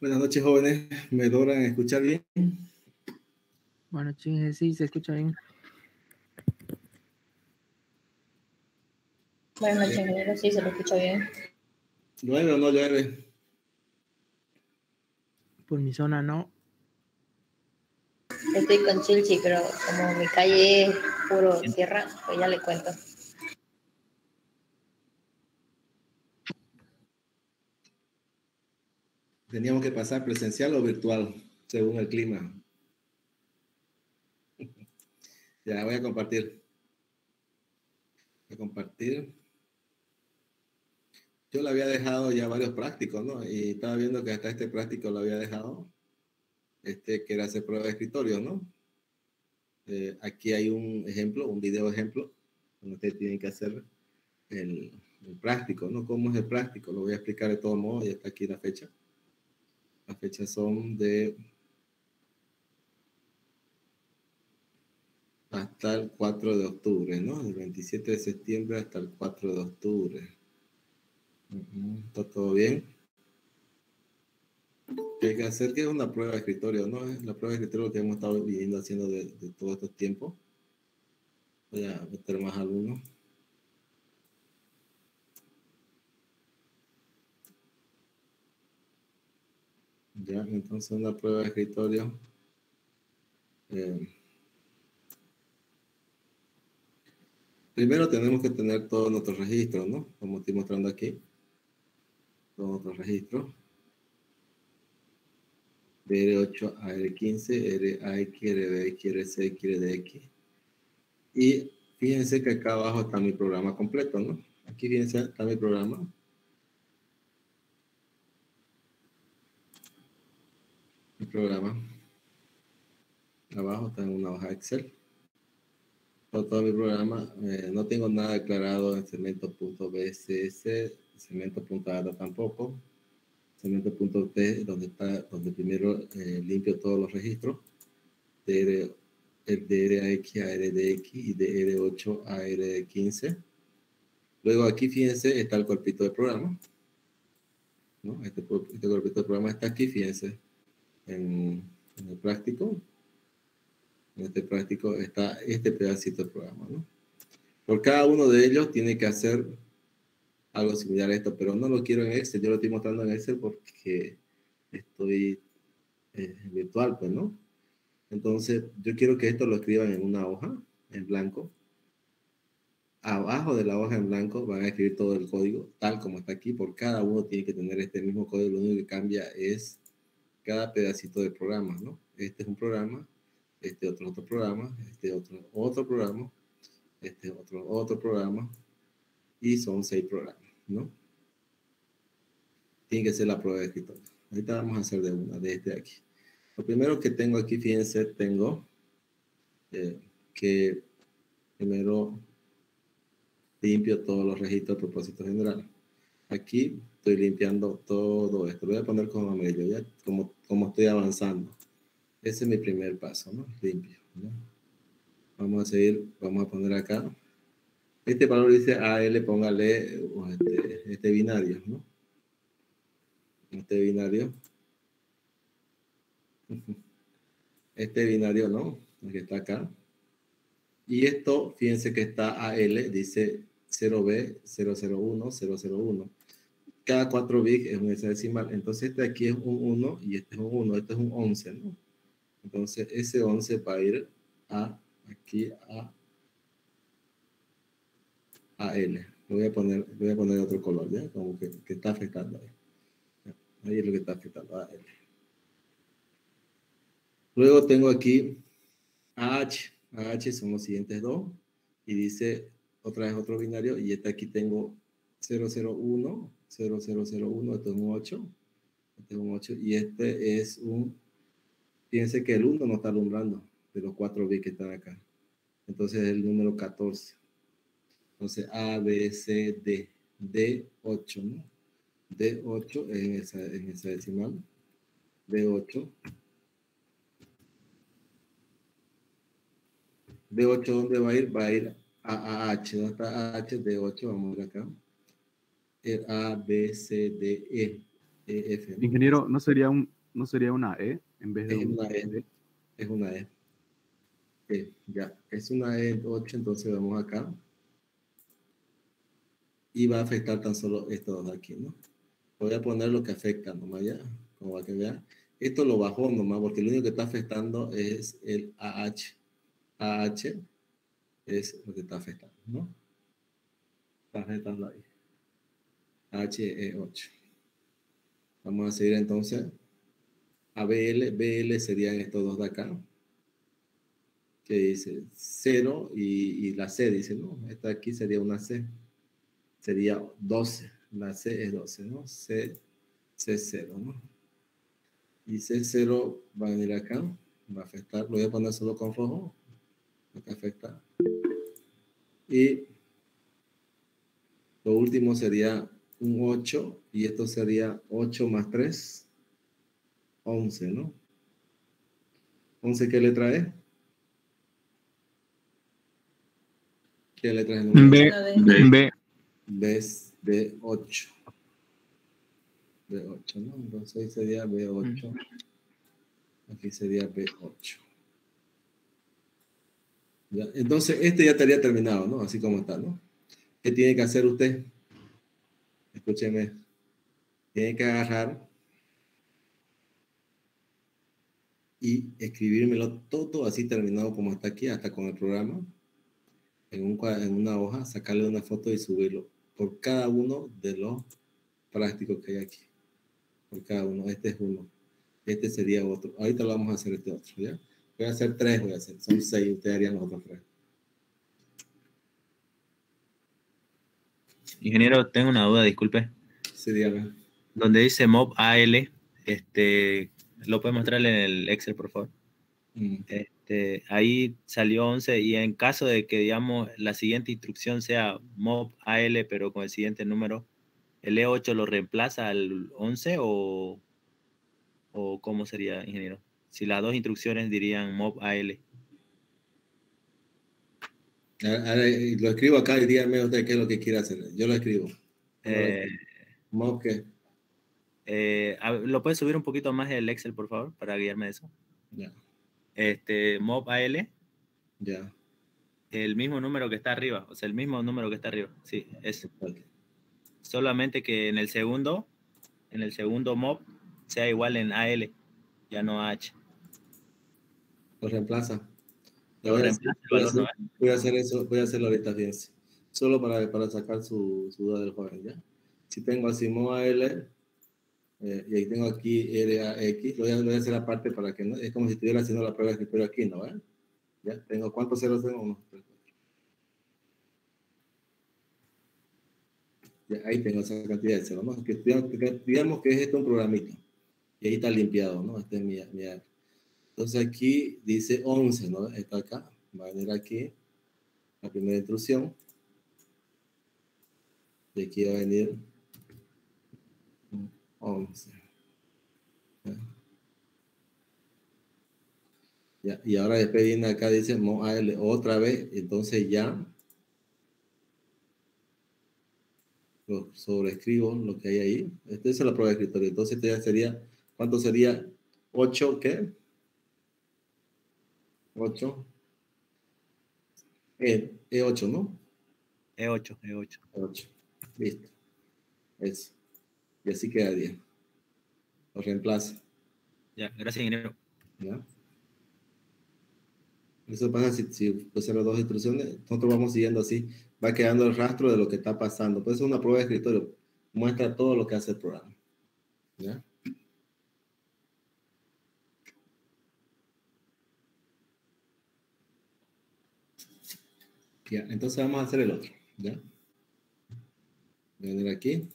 Buenas noches, jóvenes. ¿Me logran escuchar bien? Buenas noches, sí, se escucha bien. Buenas noches, ingeniero. Sí, se lo escucha bien. ¿Llueve o no llueve? Por mi zona no. Estoy con Chilchi, pero como mi calle es puro tierra, pues ya le cuento. Teníamos que pasar presencial o virtual, según el clima. Ya voy a compartir. Voy a compartir. Yo lo había dejado ya varios prácticos, ¿no? Y estaba viendo que hasta este práctico lo había dejado, este, que era hacer prueba de escritorio, ¿no? Eh, aquí hay un ejemplo, un video ejemplo, donde ustedes tienen que hacer el, práctico, ¿no? ¿Cómo es el práctico? Lo voy a explicar de todo modo, ya está aquí la fecha. Las fechas son de hasta el 4 de octubre, ¿no? Del 27 de septiembre hasta el 4 de octubre. ¿Está todo bien? ¿Qué hay que hacer? que es una prueba de escritorio? ¿no? Es la prueba de escritorio que hemos estado viviendo haciendo de, todos estos tiempos. Voy a meter más algunos. Ya, entonces una prueba de escritorio. Eh, primero tenemos que tener todos nuestros registros, ¿no? Como estoy mostrando aquí. Todos nuestros registros. BR8, AR15, RAX, RBX, RC, RDX. Y fíjense que acá abajo está mi programa completo, ¿no? Aquí fíjense, está mi programa. Mi programa. Abajo está en una hoja Excel. Todo, mi programa. Eh, no tengo nada declarado en cemento.bss, cemento.data tampoco. Cemento.t, donde está, donde primero eh, limpio todos los registros. DR, el DRAX, ARDX y DR8, AR15. Luego aquí, fíjense, está el cuerpito de programa. ¿no? Este, este cuerpito de programa está aquí, fíjense en, el práctico. En este práctico está este pedacito del programa, ¿no? Por cada uno de ellos tiene que hacer algo similar a esto, pero no lo quiero en Excel, yo lo estoy mostrando en Excel porque estoy eh, virtual, pues, ¿no? Entonces, yo quiero que esto lo escriban en una hoja, en blanco. Abajo de la hoja en blanco van a escribir todo el código, tal como está aquí. Por cada uno tiene que tener este mismo código. Lo único que cambia es cada pedacito de programa, ¿no? Este es un programa, este otro otro programa, este otro otro programa, este otro otro programa, y son seis programas, ¿no? Tiene que ser la prueba de escritorio. Ahorita vamos a hacer de una, de este de aquí. Lo primero que tengo aquí, fíjense, tengo eh, que primero limpio todos los registros de propósito general. Aquí estoy limpiando todo esto. Voy a poner con amarillo, ya como, como estoy avanzando. Ese es mi primer paso, ¿no? Limpio. Vamos a seguir, vamos a poner acá. Este valor dice AL, póngale este, este binario, ¿no? Este binario. Este binario, ¿no? El que está acá. Y esto, fíjense que está AL, dice 0B001, 001 cada 4 bits es un hexadecimal. Entonces este aquí es un 1 y este es un 1, este es un 11, ¿no? Entonces ese 11 va a ir a aquí a, a L. Lo voy a poner, voy a poner otro color, ¿ya? Como que, que está afectando ahí. Ahí es lo que está afectando a L. Luego tengo aquí H. H son los siguientes dos. Y dice otra vez otro binario. Y este aquí tengo 001 0001, este es un 8, este es un 8, y este es un, fíjense que el 1 no está alumbrando de los 4 bits que están acá. Entonces es el número 14. Entonces A, B, C, D, D8, ¿no? D8 en esa, en esa decimal. D8. D8, ¿dónde va a ir? Va a ir a, H. ¿Dónde está H? D8, vamos a ver acá. A, B, C, D, E, E F. Ingeniero, ¿no sería un ¿No sería una E en vez de Es una una E. Es una E. Ok, ya, es una E8, entonces vamos acá. Y va a afectar tan solo estos dos de aquí, ¿no? Voy a poner lo que afecta nomás ya, como para que vean. Esto lo bajó nomás, porque lo único que está afectando es el AH. AH es lo que está afectando, ¿no? Está afectando ahí. HE8. Vamos a seguir entonces a BL. BL serían estos dos de acá. Que dice 0 y, y la C dice, no, esta aquí sería una C. Sería 12. La C es 12, ¿no? C, C0, ¿no? Y C0 va a venir acá. Va a afectar, lo voy a poner solo con rojo. Que afecta. Y lo último sería un 8 y esto sería 8 más 3, 11, ¿no? 11, ¿qué letra es? ¿Qué letra es el número? B, vez. B, B es B8. B8, ¿no? Entonces ahí sería B8. Aquí sería B8. Ya, Entonces, este ya estaría terminado, ¿no? Así como está, ¿no? ¿Qué tiene que hacer usted? Escúcheme. Tiene que agarrar y escribírmelo todo así terminado como está aquí, hasta con el programa, en, un, en una hoja, sacarle una foto y subirlo por cada uno de los prácticos que hay aquí. Por cada uno. Este es uno. Este sería otro. Ahorita lo vamos a hacer este otro, ¿ya? Voy a hacer tres, voy a hacer. Son seis, ustedes harían los otros tres. Ingeniero, tengo una duda, disculpe. Sí, dígame. Donde dice mob AL, este, ¿lo puede mostrar en el Excel, por favor? Mm. Este, ahí salió 11 y en caso de que, digamos, la siguiente instrucción sea mob AL, pero con el siguiente número, ¿el E8 lo reemplaza al 11 o, o cómo sería, ingeniero? Si las dos instrucciones dirían mob AL. Lo escribo acá y díganme usted qué es lo que quiere hacer. Yo lo escribo. Eh, Mob, ¿qué? eh, ¿Lo puede subir un poquito más el Excel, por favor, para guiarme de eso? Ya, Este, mob AL, ya. el mismo número que está arriba, o sea, el mismo número que está arriba. Sí, es solamente que en el segundo, en el segundo mob sea igual en AL, ya no H. Lo reemplaza. Voy a, voy a hacer, ¿no? voy a hacer eso, voy a hacerlo ahorita, fíjense. Solo para, para sacar su, su duda del joven, ¿ya? Si tengo así MOA L, eh, y ahí tengo aquí RAX, lo voy, a, lo voy a hacer aparte para que no, es como si estuviera haciendo la prueba de escritorio aquí, ¿no? ¿Eh? ¿Ya? Tengo, ¿cuántos ceros tengo? Uno, tres, cuatro. Ya, ahí tengo esa cantidad de ceros, ¿no? Que, digamos, que- digamos que es esto un programita. Y ahí está limpiado, ¿no? Este es mi, mi. Entonces aquí dice 11, ¿no? Está acá. Va a venir aquí la primera intrusión. Y aquí va a venir 11. Ya. Ya, Y ahora después viene acá, dice mo AL otra vez. Entonces ya lo sobreescribo lo que hay ahí. Esta es la prueba de escritorio. Entonces este ya sería, ¿cuánto sería? 8, ¿qué? 8. E, E8, ¿no? E8, E8. 8. Listo. Eso. Y así queda 10. Lo reemplaza. Ya, gracias, ingeniero. ¿ya? Eso pasa si, si las dos instrucciones, nosotros vamos siguiendo así, va quedando el rastro de lo que está pasando. Pues es una prueba de escritorio, muestra todo lo que hace el programa. ¿ya? Ya, entonces vamos a hacer el otro. ¿ya? Voy a venir aquí.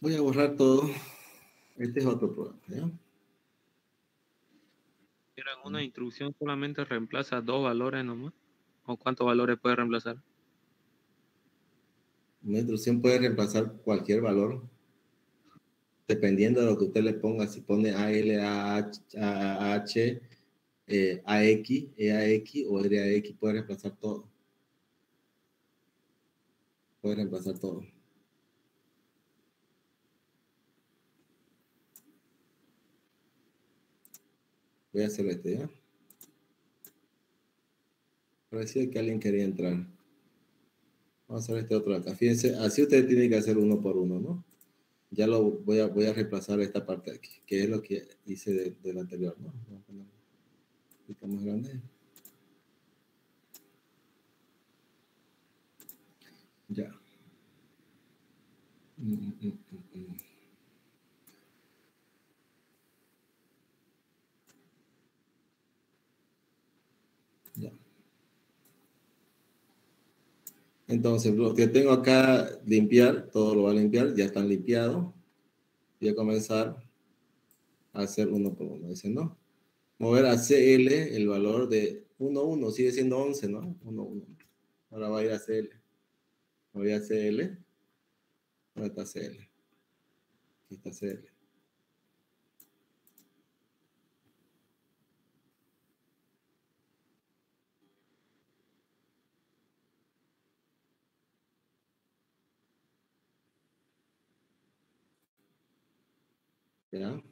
Voy a borrar todo. Este es otro programa. ¿ya? Una instrucción solamente reemplaza dos valores nomás. ¿O cuántos valores puede reemplazar? Una instrucción puede reemplazar cualquier valor dependiendo de lo que usted le ponga. Si pone AL, AH, AH eh, AX, EAX o RAX, puede reemplazar todo. Puede reemplazar todo. Voy a hacer este, ¿ya? Parecía que alguien quería entrar. Vamos a hacer este otro acá. Fíjense, así ustedes tienen que hacer uno por uno, ¿no? Ya lo voy a, voy a reemplazar esta parte aquí, que es lo que hice de- del anterior, ¿no? Más grande. Ya. Mm, mm, mm, mm, mm. Ya. Entonces, lo que tengo acá, limpiar, todo lo va a limpiar, ya están limpiados. Voy a comenzar a hacer uno por uno. Dice, ¿no? Mover a CL el valor de 1, 1, sigue siendo 11, ¿no? 1, 1. Ahora va a ir a CL. Voy a CL. ¿Dónde está CL? Aquí está CL. ¿Ya?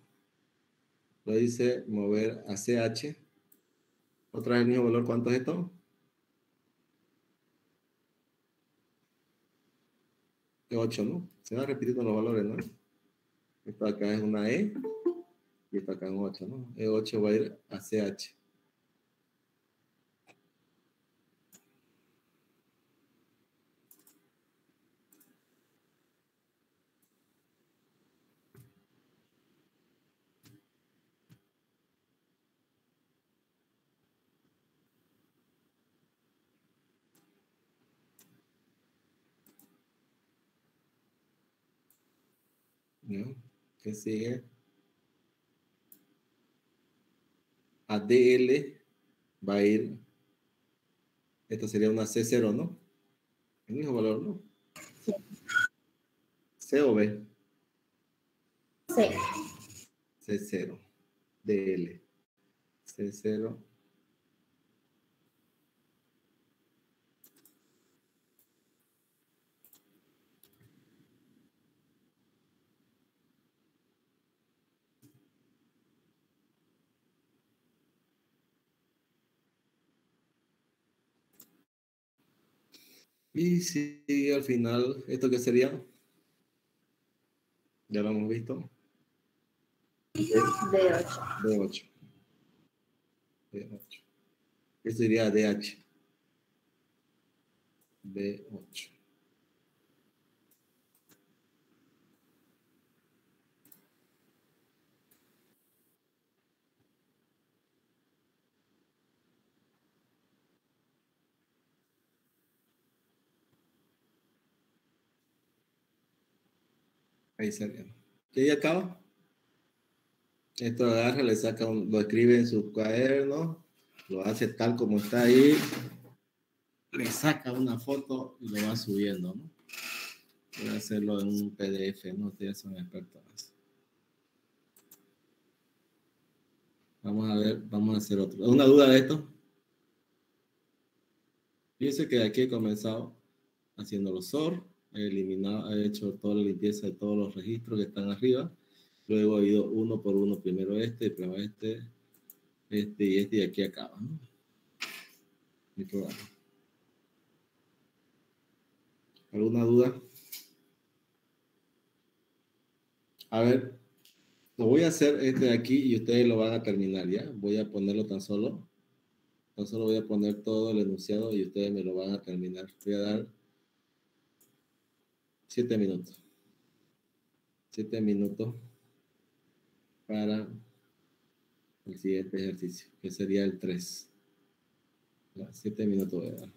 Lo dice mover a CH. Otra vez el mismo valor, ¿cuánto es esto? De 8, ¿no? Se van repitiendo los valores, ¿no? Esto acá es una E y esto acá es un 8, ¿no? E8 va a ir a CH. ¿No? ¿Qué sigue? A DL va a ir, esto sería una C0, ¿no? El mismo valor, ¿no? C o B, Sí. C0, DL, C0. Y si al final, ¿esto qué sería? Ya lo hemos visto. D8. D8. D8. Esto sería DH. D8. Ahí. ¿Qué día acaba? Esto agarra, le saca, un- lo escribe en su cuaderno, lo hace tal como está ahí, le saca una foto y lo va subiendo, ¿no? Voy a hacerlo en un PDF, ¿no? Ustedes son expertos. Vamos a ver, vamos a hacer otro. ¿Una duda de esto? Fíjense que aquí he comenzado haciendo los SOR, eliminado, he hecho toda la limpieza de todos los registros que están arriba. Luego he ido uno por uno, primero este, primero este, este y este, y aquí acaba, ¿no? Mi programa. ¿Alguna duda? A ver, lo voy a hacer este de aquí y ustedes lo van a terminar, ¿ya? Voy a ponerlo tan solo. Tan solo voy a poner todo el enunciado y ustedes me lo van a terminar. Voy a dar siete minutos. Siete minutos para el siguiente ejercicio, que sería el 3. Siete minutos voy a dar.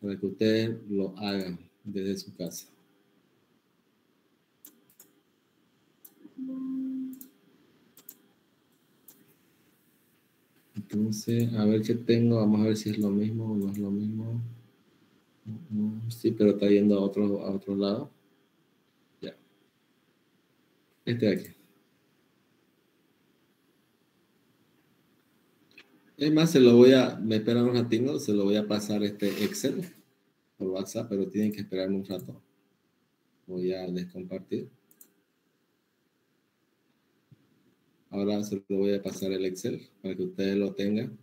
Para que ustedes lo hagan desde su casa. Entonces, a ver qué tengo. Vamos a ver si es lo mismo o no es lo mismo. Sí, pero está yendo a otro, a otro lado. Ya. Este de aquí. Es más, se lo voy a, me esperan un ratito, se lo voy a pasar este Excel por WhatsApp, pero tienen que esperarme un rato. Voy a descompartir. Ahora se lo voy a pasar el Excel para que ustedes lo tengan.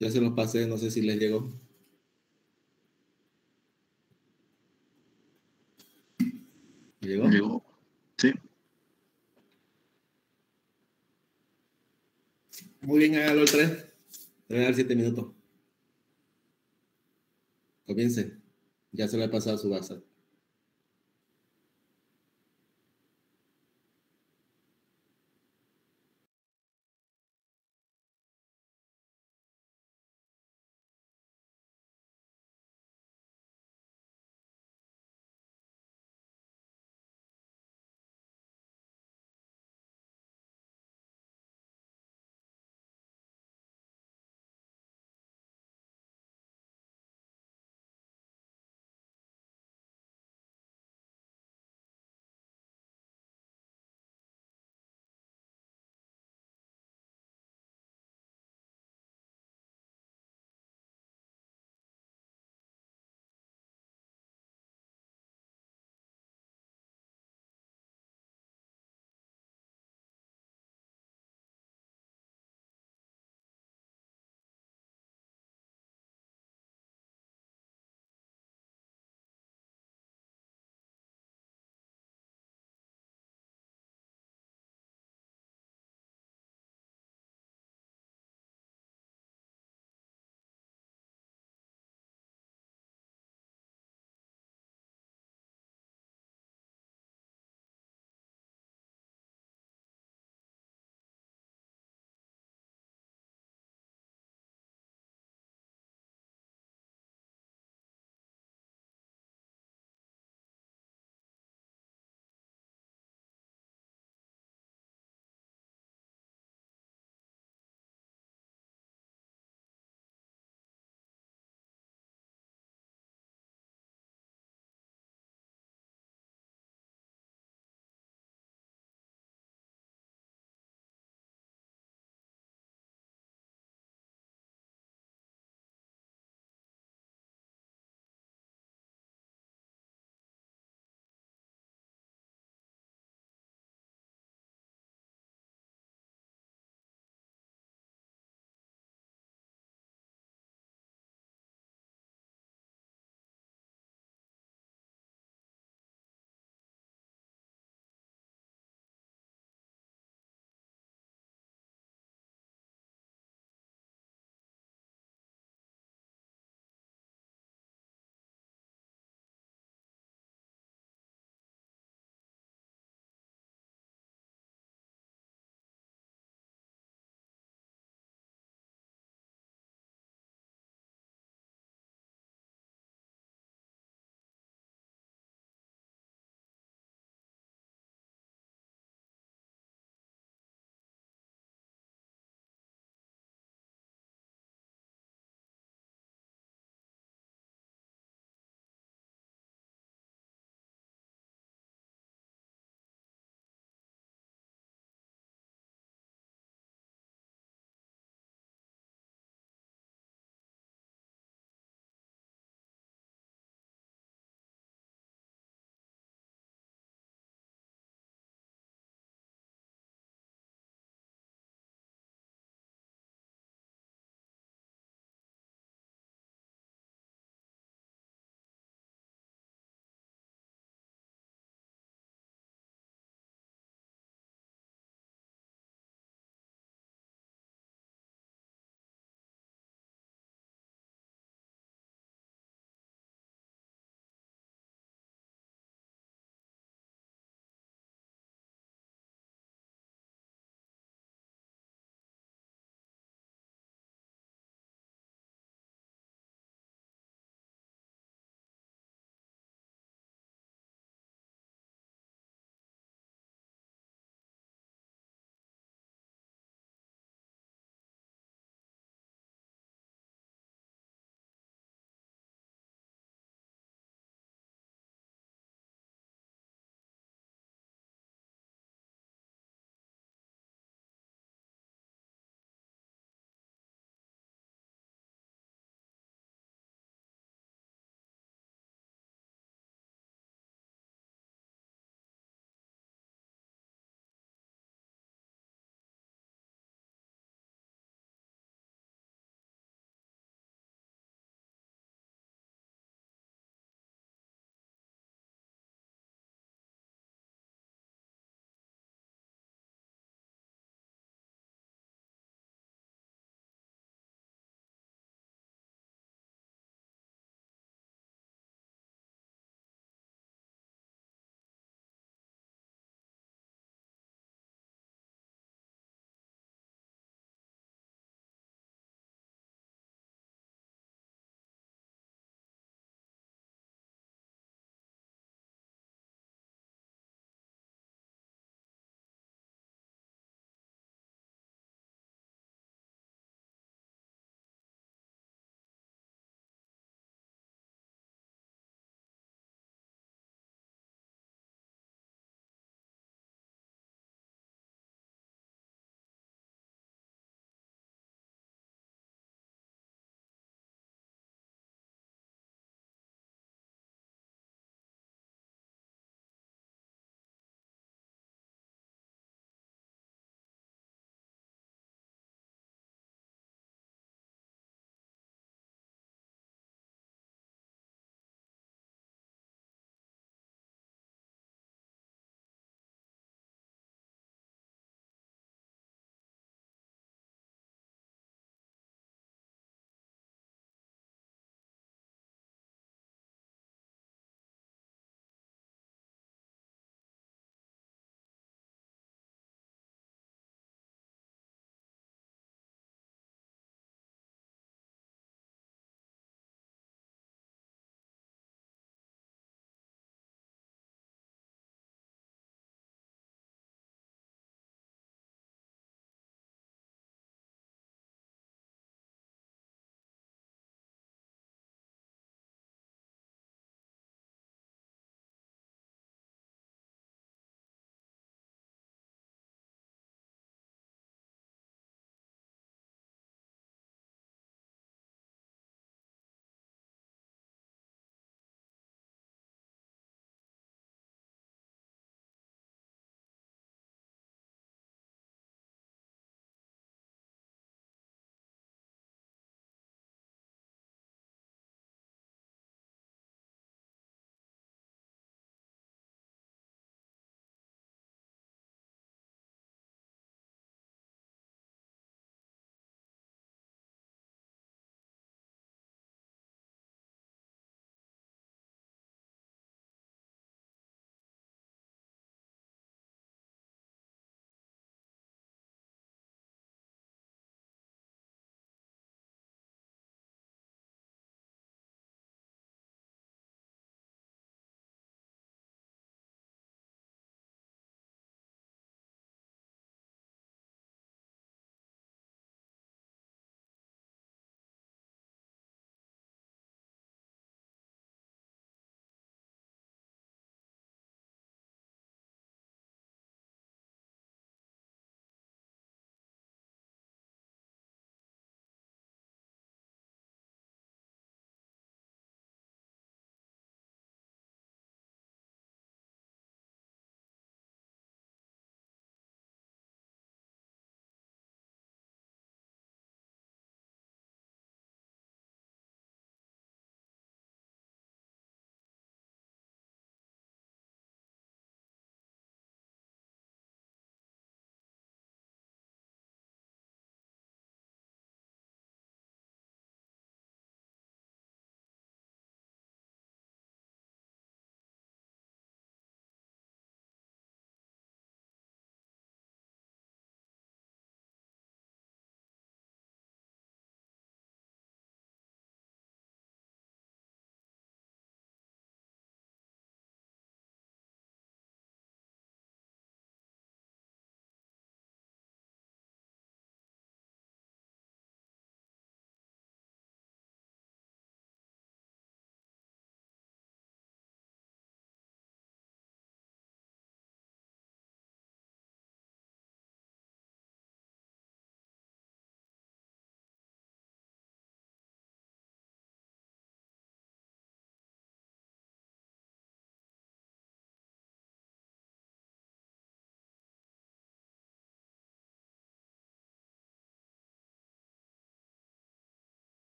Ya se los pasé, no sé si les llegó. ¿Llegó? Llegó. Sí. Muy bien, hágalo el 3. Te voy a dar 7 minutos. Comience. Ya se lo he pasado a su WhatsApp.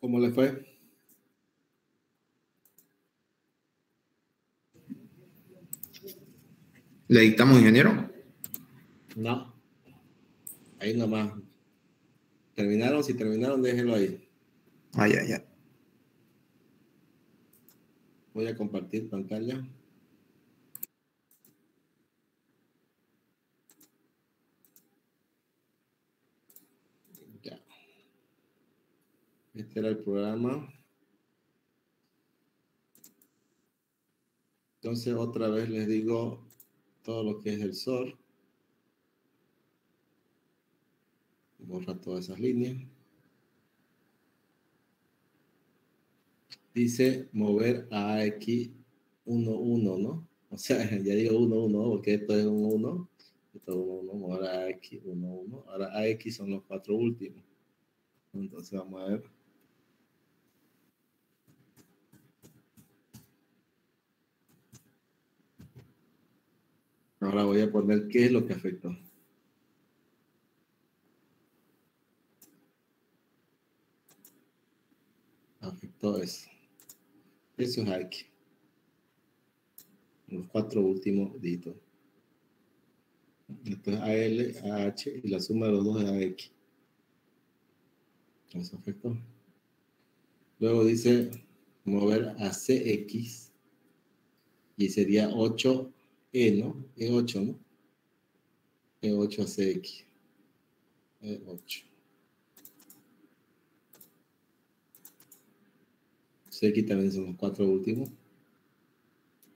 ¿Cómo le fue? ¿Le dictamos, ingeniero? No. Ahí nomás. Terminaron, si terminaron, déjenlo ahí. Ah, ya, ya. Voy a compartir pantalla. Ya. Este era el programa. Entonces, otra vez les digo todo lo que es el sol. Borra todas esas líneas. Dice mover a X 1, 1, ¿no? O sea, ya digo 1, 1, porque esto es un 1. Esto es 1, 1, mover a X 1, 1. Ahora AX son los cuatro últimos. Entonces vamos a ver. Ahora voy a poner qué es lo que afectó. Afectó eso. Eso es aquí. Los cuatro últimos dígitos. Esto es AL, AH y la suma de los dos es AX. Eso afectó. Luego dice mover a CX y sería 8 e, ¿no? E8, ¿no? E8 a CX. E8. CX también son cuatro últimos.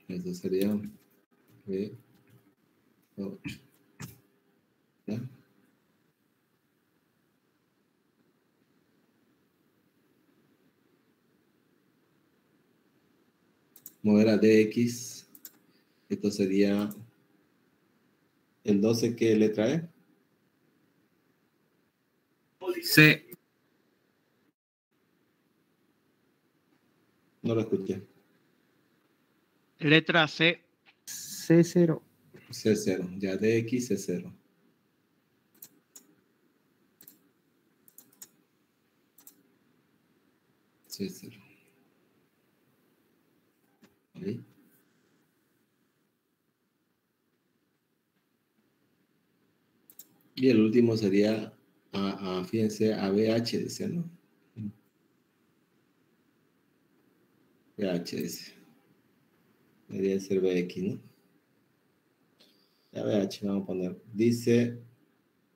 Eso sería E8. ¿Ya? Mover a DX esto sería el 12, ¿qué letra es? C. No lo escuché. Letra C. C0. C0, ya DX C0. C0. Ahí. Y el último sería, a, a, fíjense, ABH, dice, ¿no? BH, dice. Debería ser BX, ¿no? ABH, vamos a poner. Dice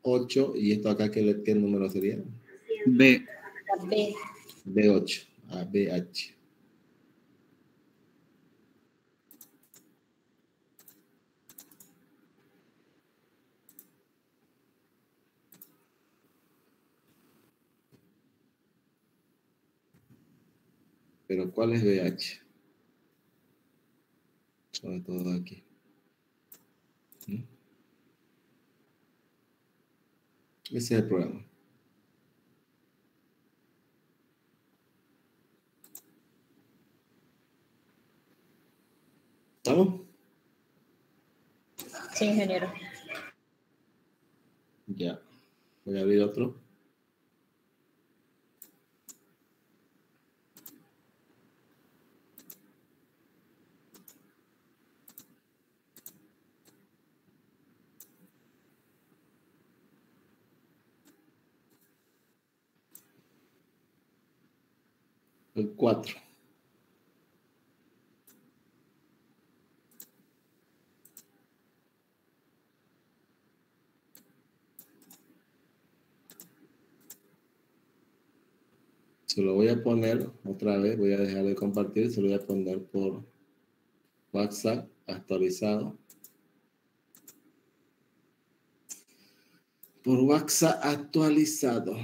8, y esto acá, ¿qué, qué número sería? B. B. B8, ABH. Pero ¿cuál es BH? Sobre todo aquí. Ese es el programa. ¿Estamos? Sí, ingeniero. Ya. Voy a abrir otro. 4. Se lo voy a poner otra vez, voy a dejar de compartir, se lo voy a poner por WhatsApp actualizado. Por WhatsApp actualizado.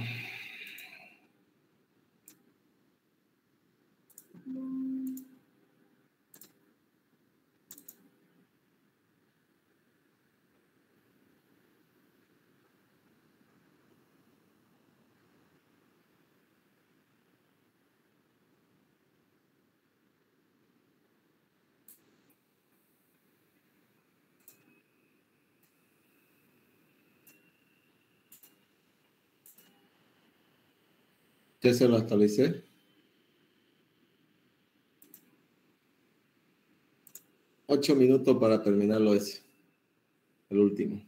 Se lo establece? Ocho minutos para terminarlo ese, el último.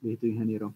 Listo, ingeniero.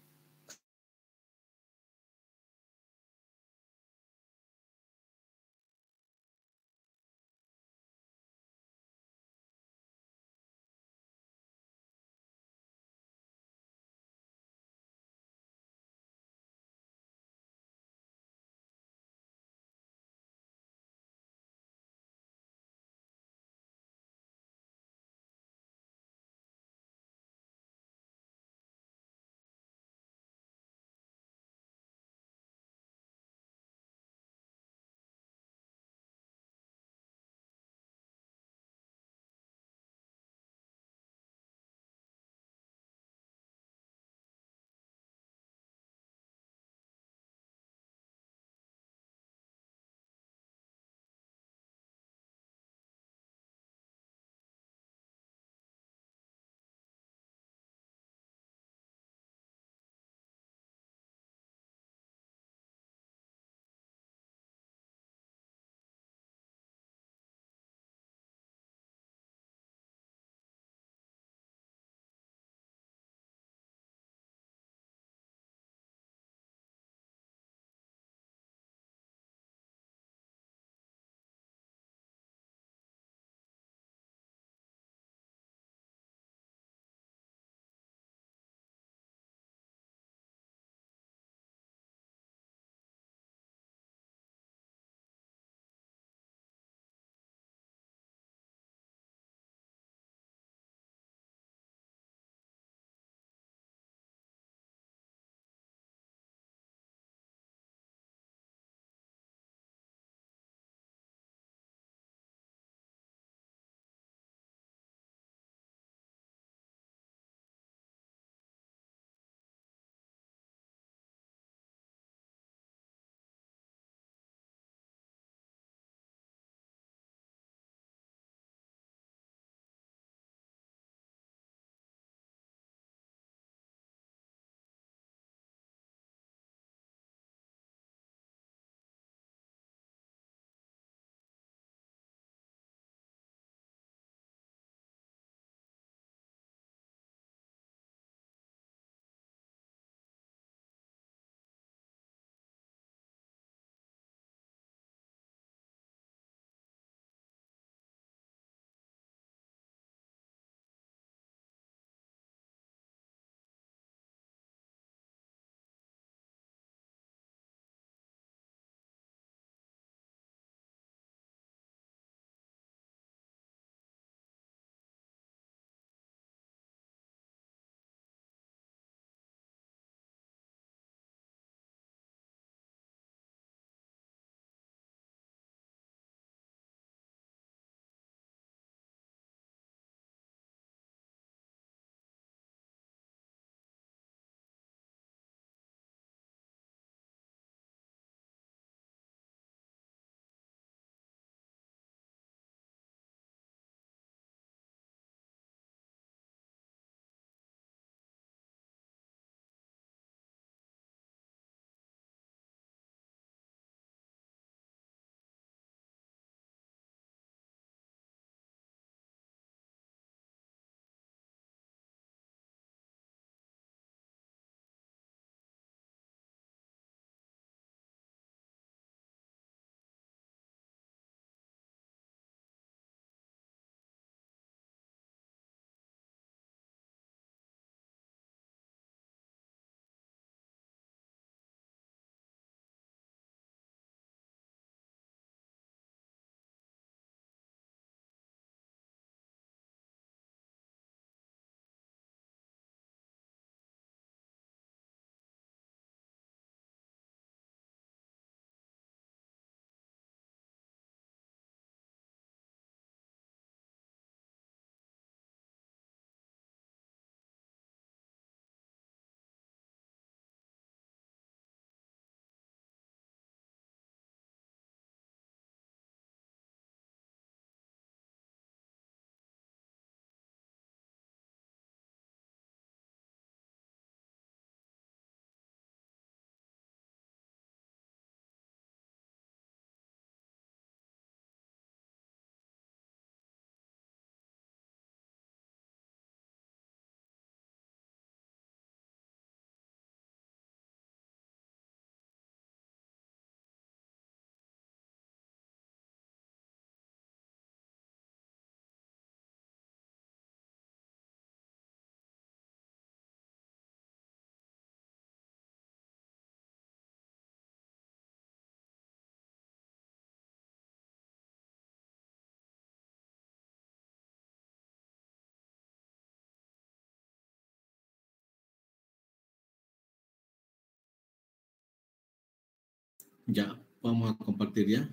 Ya, vamos a compartir ya.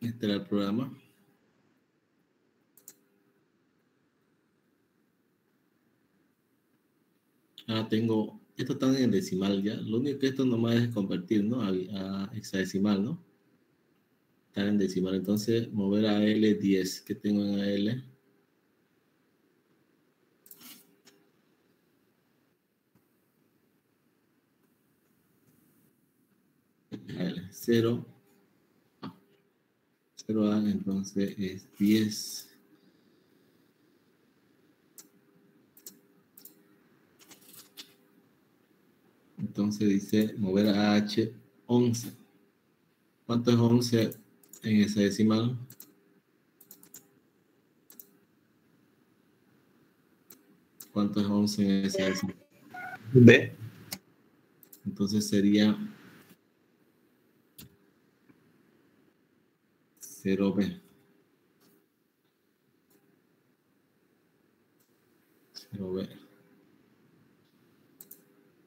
Este era el programa. Ah, tengo, esto está en decimal ya. Lo único que esto nomás es convertir, ¿no? A, a hexadecimal, ¿no? Está en decimal. Entonces, mover a L10 que tengo en AL. AL, 0. 0A, entonces es 10. Entonces dice mover a H 11. ¿Cuánto es 11 en esa decimal? ¿Cuánto es 11 en esa decimal? B. Entonces sería 0B. B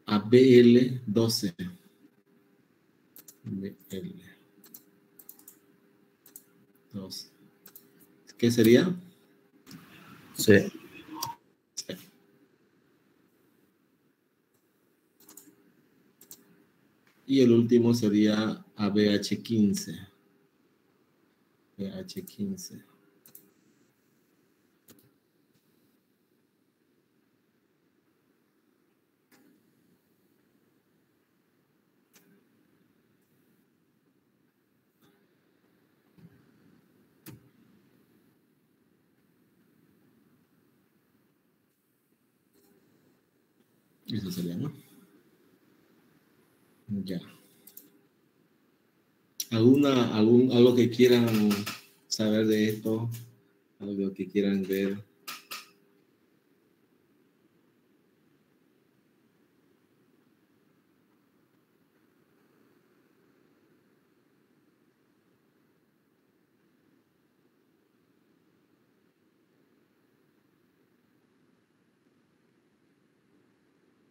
ABL 12. BL 12. ¿Qué sería? Sí. y el último sería ABH15. H15. Eso sería. Ya. ¿Alguna, algún, algo que quieran saber de esto? Algo que quieran ver.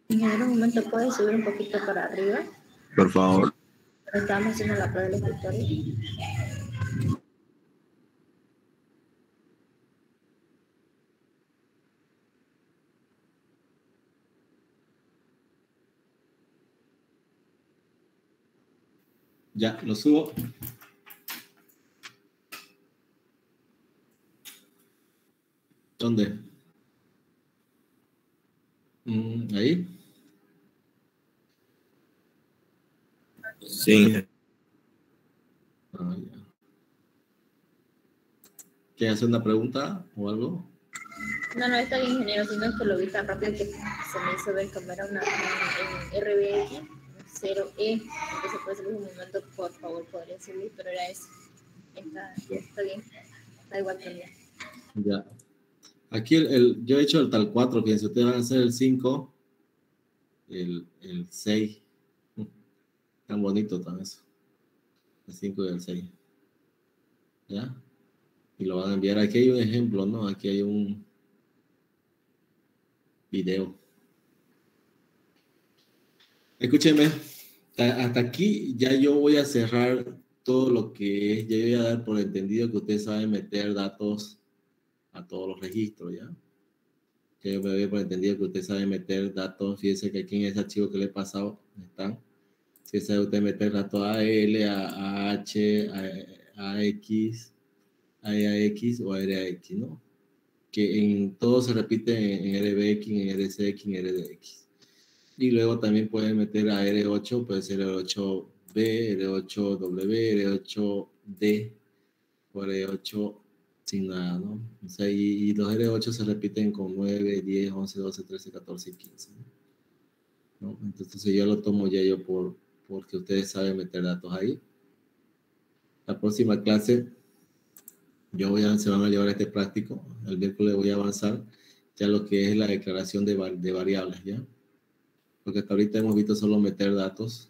En un momento puedes subir un poquito para arriba. Por favor. Estábamos haciendo la prueba del escritorio. Ya, lo subo. ¿Dónde? Mm, Ahí. Sí. Ah, ya. ¿Quieren hacer una pregunta o algo? No, no, está bien, ingeniero, sino es que lo vi tan rápido que se me hizo ver como era una en, en RBX 0E. Entonces, por eso un momento, por favor, podría subir, pero era eso. Está, está bien, da igual también. Ya. Aquí el, el- yo he hecho el tal 4, fíjense, ustedes van a hacer el 5, el, el 6. Tan bonito tan eso. El 5 y el 6. ¿Ya? Y lo van a enviar. Aquí hay un ejemplo, ¿no? Aquí hay un video. Escúcheme, hasta aquí ya yo voy a cerrar todo lo que es, ya voy a dar por entendido que ustedes saben meter datos a todos los registros, ¿ya? Que yo me doy por entendido que usted sabe meter datos, fíjense que aquí en ese archivo que le he pasado están. Si sabe usted meter datos AL, a AH, a AX, AX o ARAX, ¿no? Que en todo se repite en, en RBX, en RCX, en RDX. Y luego también pueden meter a R8, puede ser R8B, R8W, R8D o R8 sin nada, ¿no? O sea, y, y los R8 se repiten con 9, 10, 11, 12, 13, 14 y 15. ¿no? ¿No? Entonces yo lo tomo ya yo por, porque ustedes saben meter datos ahí. La próxima clase, yo voy a, se van a llevar este práctico. El miércoles voy a avanzar ya lo que es la declaración de, de variables, ¿ya? Porque hasta ahorita hemos visto solo meter datos,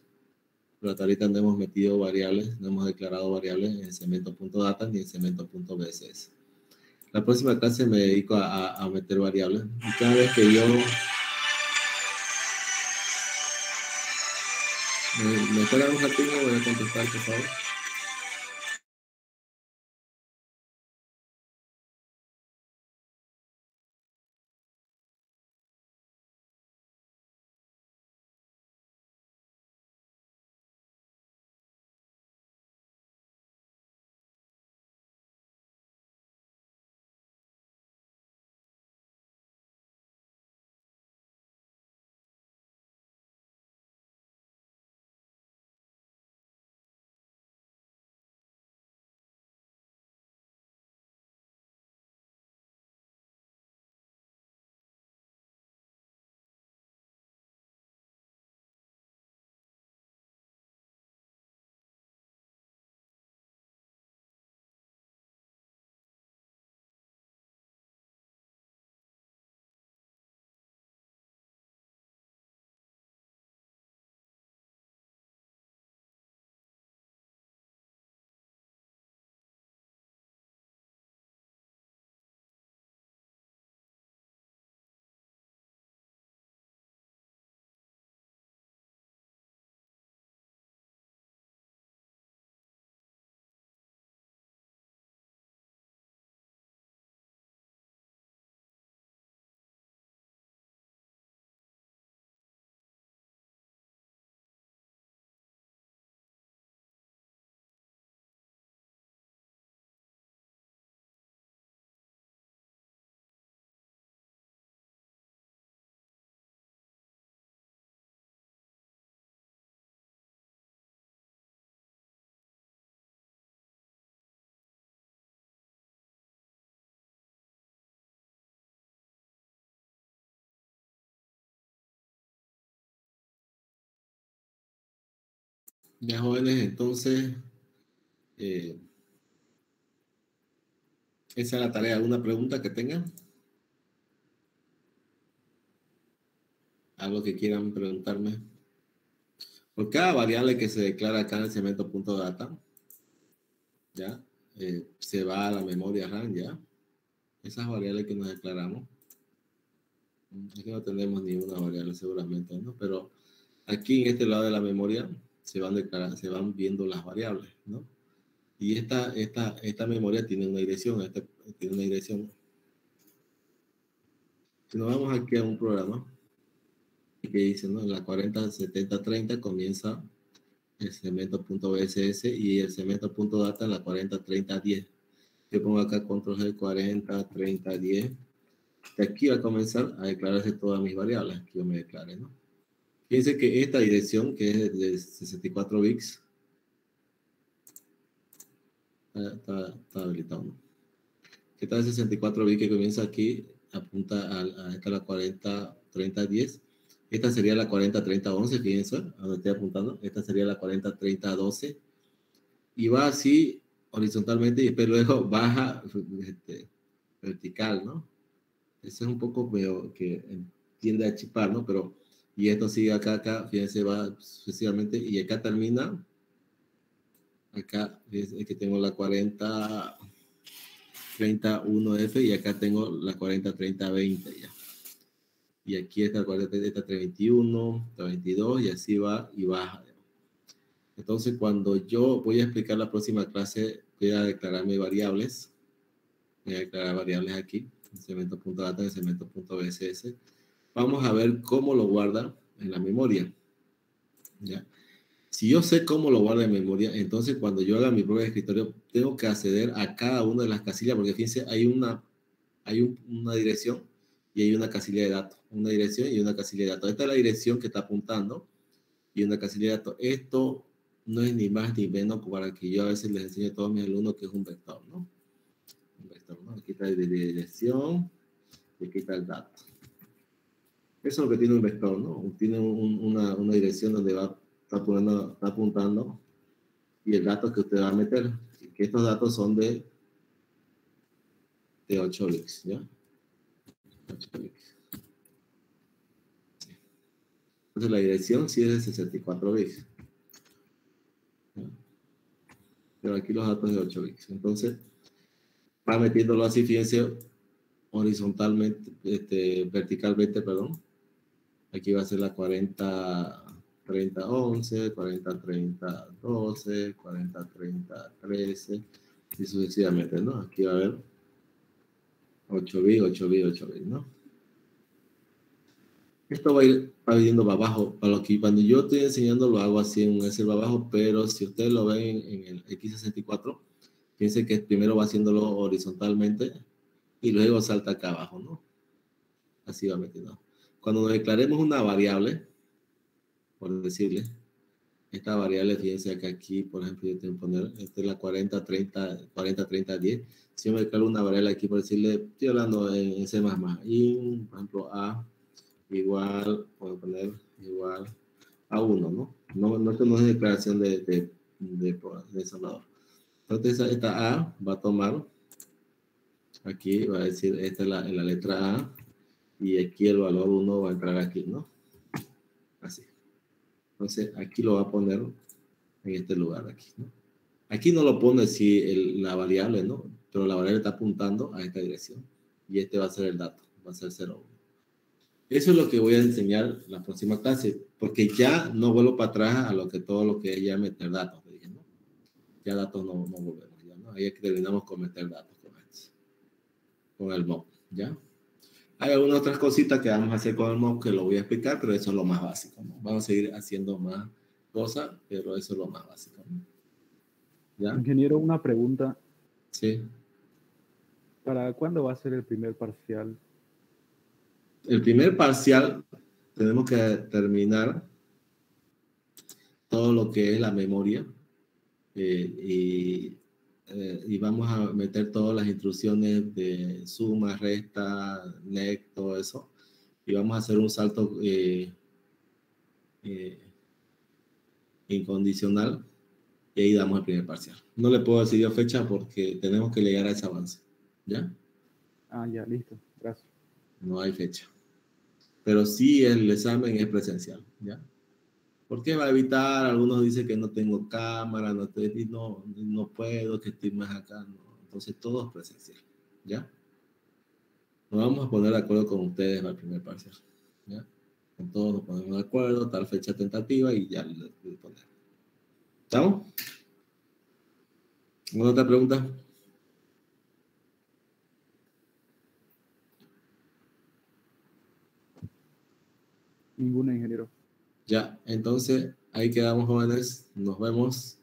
pero hasta ahorita no hemos metido variables, no hemos declarado variables en cemento.data ni en cemento.bss. La próxima clase me dedico a, a- a meter variables. Y cada vez que yo me, me esperan un ratito, voy a contestar, por favor. Ya jóvenes, entonces, eh, esa es la tarea. ¿Alguna pregunta que tengan? Algo que quieran preguntarme. Por cada variable que se declara acá en el cemento.data, ya, eh, se va a la memoria RAM, ya. Esas variables que nos declaramos. Aquí no tenemos ninguna variable seguramente, ¿no? Pero aquí en este lado de la memoria se van, declara- se van viendo las variables, ¿no? Y esta, esta, esta memoria tiene una dirección, este, tiene una dirección. Si nos vamos aquí a un programa que dice, ¿no? La 407030 comienza el segmento.bss y el segmento.data en la 403010. Yo pongo acá control G 40, 30, 10. De aquí va a comenzar a declararse todas mis variables que yo me declare, ¿no? Fíjense que esta dirección, que es de 64 bits, está, está, está habilitado. Que está de 64 bits que comienza aquí, apunta a, a esta la 40, 30, 10. Esta sería la 40, 30, 11, fíjense, a donde estoy apuntando. Esta sería la 40, 30, 12. Y va así horizontalmente y después luego baja este, vertical, ¿no? Eso es un poco medio que tiende a chipar, ¿no? Pero, y esto sigue acá, acá, fíjense, va sucesivamente, y acá termina, acá, fíjense que tengo la 40, 31F, y acá tengo la 40, 30, 20 ya. Y aquí está 40, esta 31, 22, y así va y baja. Entonces, cuando yo voy a explicar la próxima clase, voy a declararme variables. Voy a declarar variables aquí, en cemento.data, en cemento.bss. Vamos a ver cómo lo guarda en la memoria. ¿Ya? Si yo sé cómo lo guarda en memoria, entonces cuando yo haga mi propio escritorio, tengo que acceder a cada una de las casillas, porque fíjense, hay una, hay un- una dirección y hay una casilla de datos. Una dirección y una casilla de datos. Esta es la dirección que está apuntando y una casilla de datos. Esto no es ni más ni menos para que yo a veces les enseñe a todos mis alumnos que es un vector, ¿no? Un vector, ¿no? Aquí está la dirección y aquí está el dato. Eso es lo que tiene un vector, ¿no? Tiene un- una, dirección donde va está, poniendo, está apuntando y el dato que usted va a meter. Estos datos son de, de 8 bits, ¿ya? 8 bits. Entonces la dirección sí es de 64 bits. Pero aquí los datos de 8 bits. Entonces, va metiéndolo así, fíjense, horizontalmente, este, verticalmente, perdón. Aquí va a ser la 40, 30, 11, 40, 30, 12, 40, 30, 13, y sucesivamente, ¿no? Aquí va a haber 8 bits, 8 bits, 8 bits, ¿no? Esto va a ir va yendo para abajo. Para lo que cuando yo estoy enseñando lo hago así en un para abajo, pero si ustedes lo ven en el X64, Fíjense que primero va haciéndolo horizontalmente y luego salta acá abajo, ¿no? Así va metiendo. Cuando declaremos una variable, por decirle, esta variable, fíjense que aquí, por ejemplo, yo tengo que poner, esta es la 40, 30, 40, 30, 10. Si yo me declaro una variable aquí, por decirle, estoy hablando en, C++, y, por ejemplo, A igual, puedo poner igual a 1, ¿no? No, no, esto no es declaración de, de, de, de entonces esta A va a tomar, aquí va a decir, esta es la, la letra A, y aquí el valor 1 va a entrar aquí, ¿no? Así. Entonces aquí lo va a poner en este lugar aquí, ¿no? Aquí no lo pone si la variable, ¿no? Pero la variable está apuntando a esta dirección. Y este va a ser el dato, va a ser 0, 1. Eso es lo que voy a enseñar la próxima clase, porque ya no vuelvo para atrás a lo que todo lo que ella meter datos ya datos no, no volvemos, ya, ¿no? Ahí es que terminamos con meter datos con, con el mock, ¿ya? Hay algunas otras cositas que vamos a hacer con el mock que lo voy a explicar, pero eso es lo más básico, ¿no? Vamos a seguir haciendo más cosas, pero eso es lo más básico, ¿no? ¿Ya? Ingeniero, una pregunta. Sí. ¿Para cuándo va a ser el primer parcial? El primer parcial tenemos que terminar todo lo que es la memoria, eh, y, eh, y, vamos a meter todas las instrucciones de suma, resta, NEC, todo eso. Y vamos a hacer un salto eh, incondicional y ahí damos el primer parcial. No le puedo decir yo fecha porque tenemos que llegar a ese avance. ¿Ya? Ah, ya, listo. Gracias. No hay fecha. Pero sí el examen es presencial. ¿Ya? ¿Por qué va a evitar? Algunos dicen que no tengo cámara, no, no, no puedo, que estoy más acá. Entonces todo es presencial. ¿Ya? Nos vamos a poner de acuerdo con ustedes para el primer parcial. ¿Ya? Con todos nos ponemos de acuerdo, tal fecha tentativa y ya le, le ponemos. ¿Estamos? ¿Alguna otra pregunta? Ninguna, ingeniero. Ya, entonces ahí quedamos jóvenes. Nos vemos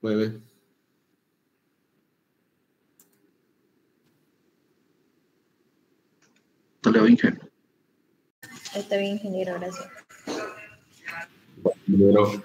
jueves. Bien, ingeniero. Está bien, ingeniero, gracias. Ingeniero.